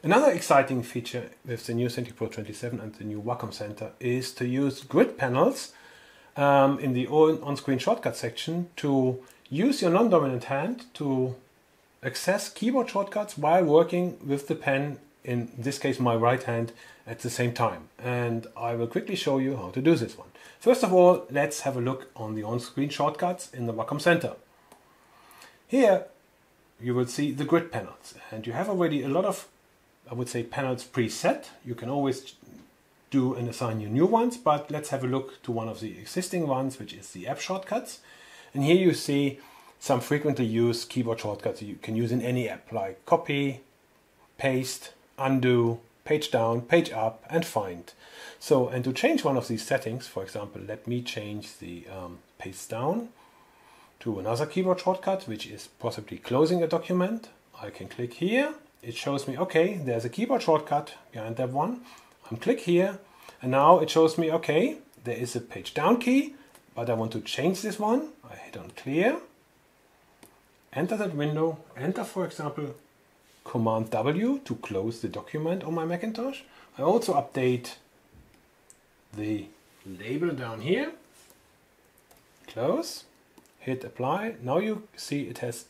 Another exciting feature with the new Cintiq Pro 27 and the new Wacom Center is to use grid panels um, in the on-screen shortcut section to use your non-dominant hand to access keyboard shortcuts while working with the pen, in this case my right hand, at the same time. And I will quickly show you how to do this one. First of all, let's have a look on the on-screen shortcuts in the Wacom Center. Here you will see the grid panels and you have already a lot of I would say panels preset. You can always do and assign you new ones, but let's have a look to one of the existing ones, which is the app shortcuts. And here you see some frequently used keyboard shortcuts you can use in any app, like copy, paste, undo, page down, page up, and find. So, and to change one of these settings, for example, let me change the um, paste down to another keyboard shortcut, which is possibly closing a document. I can click here it shows me, okay, there's a keyboard shortcut behind that one. I'm click here and now it shows me, okay, there is a page down key, but I want to change this one. I hit on clear, enter that window, enter for example Command W to close the document on my Macintosh. I also update the label down here, close, hit apply. Now you see it has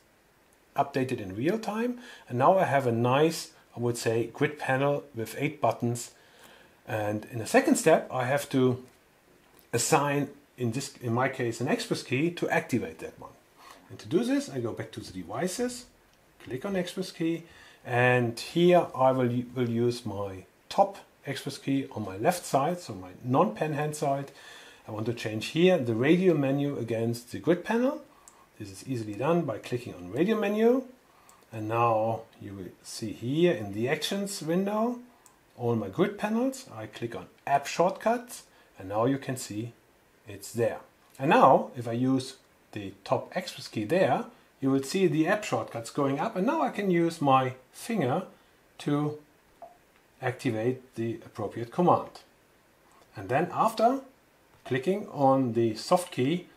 updated in real time. And now I have a nice, I would say, grid panel with eight buttons. And in the second step, I have to assign, in this, in my case, an Express key to activate that one. And to do this, I go back to the devices, click on Express key, and here I will, will use my top Express key on my left side, so my non-pen hand side. I want to change here the Radial Menu against the grid panel. This is easily done by clicking on Radial Menu. And now you will see here in the actions window all my grid panels. I click on app shortcuts and now you can see it's there. And now if I use the top express key there, you will see the app shortcuts going up and now I can use my finger to activate the appropriate command. And then after clicking on the soft key,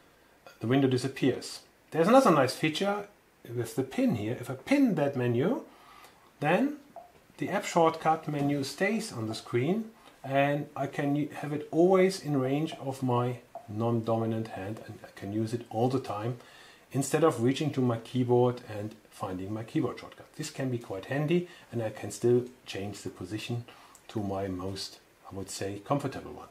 the window disappears. There's another nice feature with the pin here. If I pin that menu, then the app shortcut menu stays on the screen and I can have it always in range of my non-dominant hand and I can use it all the time instead of reaching to my keyboard and finding my keyboard shortcut. This can be quite handy and I can still change the position to my most, I would say, comfortable one.